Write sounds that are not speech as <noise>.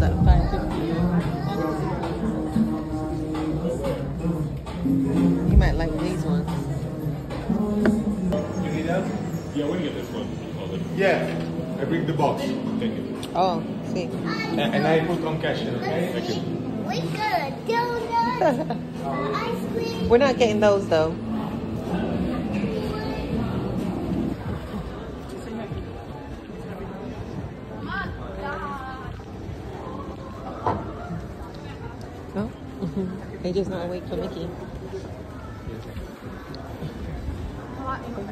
was at 5.50. You might like these ones. You need that? Yeah, we're get this one. Yeah, I bring the box. Thank you. Oh, see. And, I put on cash, okay? Thank you. We got donuts, <laughs> ice cream. We're not getting those though. Mm-hmm. they just not wait for Mickey.